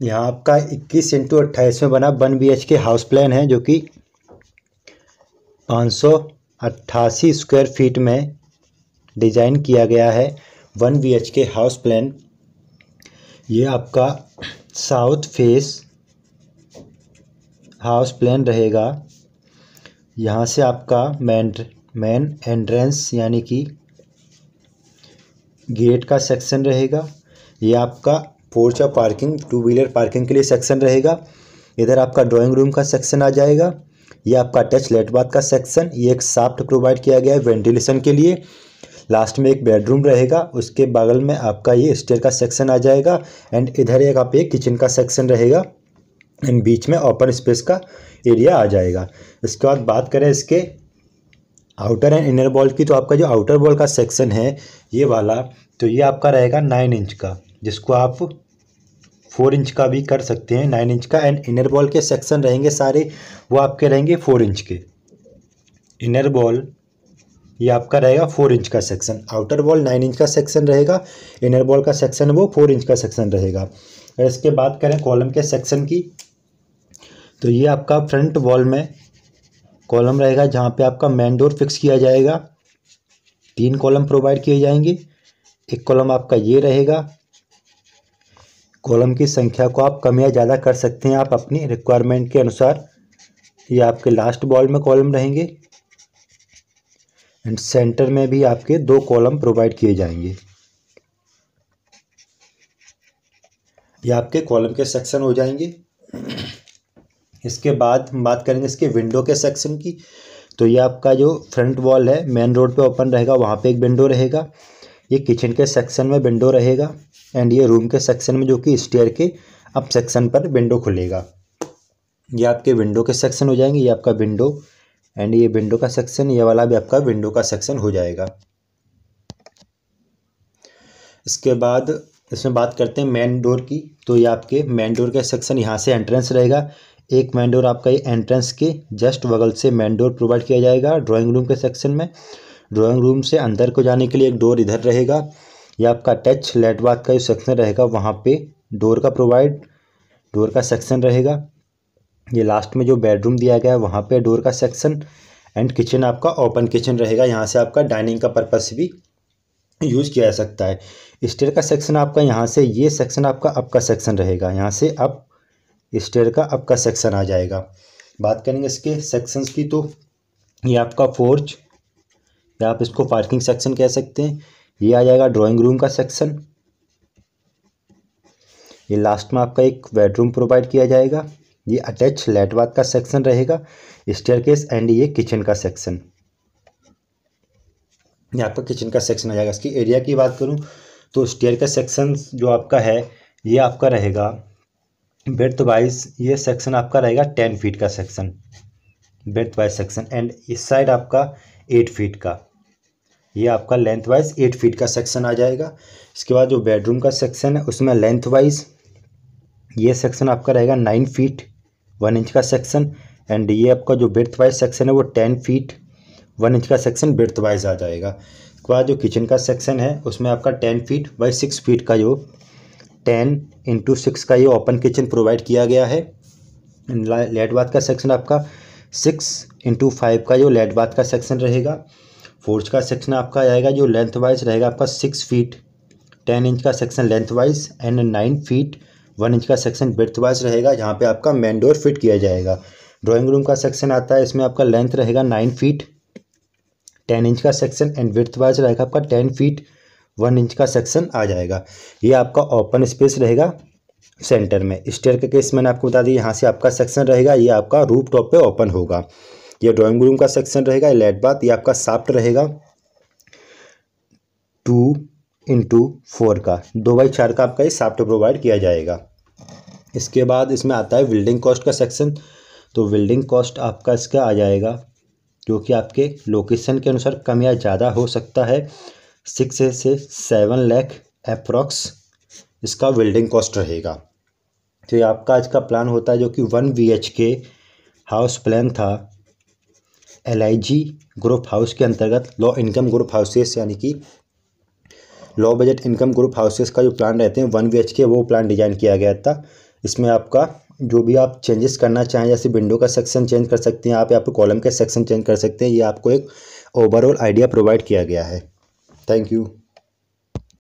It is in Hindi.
यहाँ आपका इक्कीस इंटू अट्ठाईस में बना one B H K house plan है, जो कि पाँच सौ अट्ठासी स्क्वायर फीट में डिज़ाइन किया गया है, one B H K house plan ये आपका साउथ फेस हाउस प्लान रहेगा। यहाँ से आपका मेन मेन एंट्रेंस यानी कि गेट का सेक्शन रहेगा। ये आपका porch of parking two wheeler parking के लिए सेक्शन रहेगा। इधर आपका ड्राइंग रूम का सेक्शन आ जाएगा। ये आपका टच लेट बाथ का सेक्शन ये एक साफ्ट प्रोवाइड किया गया है वेंटिलेशन के लिए। लास्ट में एक बेडरूम रहेगा, उसके बगल में आपका ये स्टेयर का सेक्शन आ जाएगा एंड इधर एक आप एक किचन का सेक्शन रहेगा एंड बीच में ओपन स्पेस का एरिया आ जाएगा। इसके बाद बात करें इसके आउटर एंड इनर बॉल की तो आपका जो आउटर बॉल का सेक्शन है, ये वाला तो ये आपका रहेगा नाइन इंच का। जिसको आप फोर इंच का भी कर सकते हैं नाइन इंच का एंड इनर बॉल के सेक्शन रहेंगे सारे, वो आपके रहेंगे फोर इंच के। इनर बॉल ये आपका रहेगा फोर इंच का section outer wall nine inch का सेक्शन रहेगा इनर बॉल का सेक्शन वो फोर इंच का सेक्शन रहेगा। और इसके बात करें कॉलम के सेक्शन की। तो ये आपका फ्रंट वॉल में कॉलम रहेगा, जहाँ पे आपका मेन डोर फिक्स किया जाएगा। तीन कॉलम प्रोवाइड किए जाएँगे। एक कॉलम आपका ये रहेगा। कॉलम की संख्या को आप कम या ज़्यादा कर सकते हैं। आप अपनी रिक्वायरमेंट के अनुसार ये आपके लास्ट बॉल में कॉलम रहेंगे एंड सेंटर में भी आपके दो कॉलम प्रोवाइड किए जाएँगे। ये आपके कॉलम के सेक्शन हो जाएँगे। इसके बाद हम बात करेंगे इसके विंडो के सेक्शन की। तो ये आपका जो फ्रंट वॉल है मेन रोड पे ओपन रहेगा, वहाँ पे एक विंडो रहेगा। ये किचन के सेक्शन में विंडो रहेगा। एंड ये रूम के सेक्शन में जो कि स्टेयर के अप सेक्शन पर विंडो खुलेगा। ये आपके विंडो के सेक्शन हो जाएँगे, ये आपका विंडो एंड ये विंडो का सेक्शन ये वाला भी आपका विंडो का सेक्शन हो जाएगा। इसके बाद इसमें बात करते हैं मेन डोर की। तो ये आपके मेन डोर का सेक्शन यहाँ से एंट्रेंस रहेगा। एक मेन डोर आपका ये एंट्रेंस के जस्ट बगल से मेन डोर प्रोवाइड किया जाएगा ड्राइंग रूम के सेक्शन में। ड्राइंग रूम से अंदर को जाने के लिए एक डोर इधर रहेगा। ये आपका टच लेट बाथ का जो सेक्शन रहेगा, वहाँ पे डोर का प्रोवाइड डोर का सेक्शन रहेगा। ये लास्ट में जो बेडरूम दिया गया है, वहाँ पे डोर का सेक्शन एंड किचन आपका ओपन किचन रहेगा। यहाँ से आपका डाइनिंग का पर्पस भी यूज़ किया जा सकता है। स्टेयर का सेक्शन आपका, यहाँ से ये सेक्शन आपका अप का सेक्शन रहेगा। यहाँ से अप स्टेयर का अप का सेक्शन आ जाएगा। बात करेंगे इसके सेक्शंस की तो ये आपका फोर्च या आप इसको पार्किंग सेक्शन कह सकते हैं। ये आ जाएगा ड्राइंग रूम का सेक्शन ये लास्ट में आपका एक बेडरूम प्रोवाइड किया जाएगा. ये अटैच लेट बाथ का सेक्शन रहेगा. स्टेयर केस एंड ये किचन का सेक्शन ये आपका किचन का सेक्शन आ जाएगा. इसकी एरिया की बात करूँ तो स्टेयर का सेक्शन जो आपका है, ये आपका रहेगा. बेथ वाइज ये सेक्शन आपका रहेगा टेन फीट का section breadth wise section and इस साइड आपका एट फीट का. ये आपका लेंथ वाइज एट फीट का सेक्शन आ जाएगा। इसके बाद जो बेडरूम का सेक्शन है, उसमें लेंथ वाइज ये सेक्शन आपका रहेगा नाइन फीट वन इंच का सेक्शन एंड ये आपका जो बेथ वाइज सेक्शन है, वो टेन फीट वन इंच का सेक्शन बेथ वाइज आ जाएगा। उसके बाद जो किचन का सेक्शन है, उसमें आपका ten feet by six feet का जो टेन इंटू सिक्स का ये ओपन किचन प्रोवाइड किया गया है। लेट बाथ का सेक्शन आपका सिक्स इंटू फाइव का जो लेट बाथ का सेक्शन रहेगा। फोर्च का सेक्शन आपका आएगा, जो लेंथ वाइज रहेगा आपका सिक्स फीट टेन इंच का section length wise and nine feet one inch का सेक्शन बेथ वाइज रहेगा, जहाँ पे आपका मेन डोर फिट किया जाएगा. ड्राइंग रूम का सेक्शन आता है, इसमें आपका लेंथ रहेगा नाइन फीट टेन इंच का सेक्शन एंड विर्थ वाइज रहेगा आपका टेन फीट वन इंच का सेक्शन आ जाएगा. ये आपका ओपन स्पेस रहेगा सेंटर में. स्टेयर के केस मैंने आपको बता दी, यहाँ से आपका सेक्शन रहेगा, ये आपका रूप टॉप पे ओपन होगा. ये ड्राइंग रूम का सेक्शन रहेगा लेट बाथ ये आपका साफ्ट रहेगा। टू इंटू फोर का, दो बाई चार का आपका ये साफ्ट प्रोवाइड किया जाएगा। इसके बाद इसमें आता है बिल्डिंग कॉस्ट का सेक्शन तो बिल्डिंग कॉस्ट आपका इसका आ जाएगा, जो कि आपके लोकेशन के अनुसार कम या ज़्यादा हो सकता है। सिक्स से सेवन लैख अप्रॉक्स इसका बिल्डिंग कॉस्ट रहेगा। तो ये आपका आज का प्लान होता है जो कि वन बी हाउस प्लान था। L I G group house के अंतर्गत लो इनकम ग्रुप हाउसेस यानी कि low budget income group houses का जो प्लान रहते हैं वन बी के वो प्लान डिज़ाइन किया गया था। इसमें आपका जो भी आप चेंजेस करना चाहें जैसे विंडो का सेक्शन चेंज कर सकते हैं, आप यहाँ फिर कॉलम के सेक्शन चेंज कर सकते हैं, ये आपको एक ओवरऑल आइडिया प्रोवाइड किया गया है। Thank you